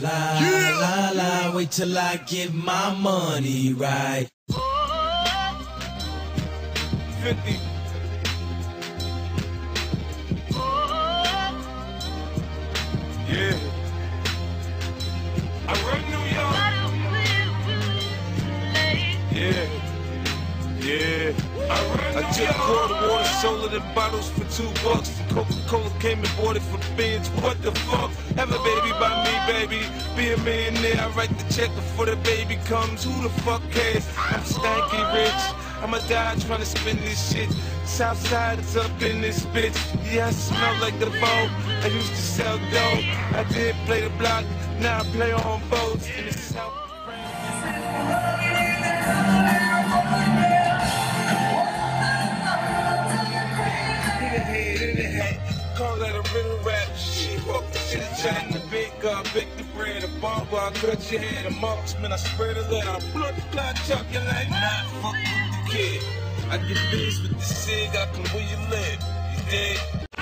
La, la, la, wait till I get my money right. 50. Yeah. I run New York. Yeah. Yeah. I, took quarter water, sold it in bottles for two bucks. Coca-Cola came and bought it for bins. What the fuck? Have a baby by me, baby. Be a millionaire. I write the check before the baby comes. Who the fuck cares? I'm stanky rich. I'ma die trying to spend this shit. Southside is up in this bitch. Yeah, I smell like the boat. I used to sell dope. I did play the block. Now I play on boats in the South. Call that a rap. She walk the shit, chatting the big guy, bake the bread, a barber, I cut your head, a marksman, I spread a letter, I blood the clot, chuck you like nah, fuck with the kid. I get biz with the cig, I can where you live. You dig? I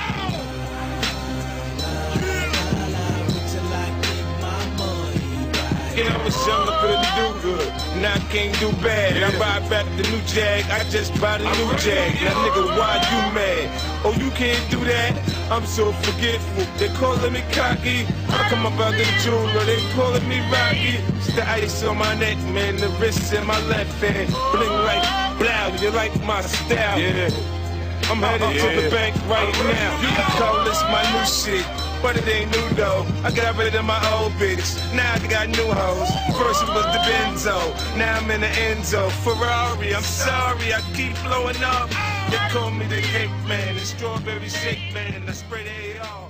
get my money right. Yeah, I was young, I couldn't do good. Now I can't do bad. I ride back the new Jag, I just bought a new Jag. Now nigga, why you mad? Oh, you can't do that? I'm so forgetful. They calling me cocky. I come up out the jeweler, they calling me Rocky. It's the ice on my neck, man, the wrist in my left hand. Bling like blow, you like my style. Yeah. I'm headed to the bank right now. You can call this my new shit. But it ain't new though. I got rid of my old bitch. Now I got new hoes. First it was the Benzo. Now I'm in the Enzo. Ferrari, I'm sorry, I keep blowing up. They call me the ape man, the strawberry shake man, I spread AR,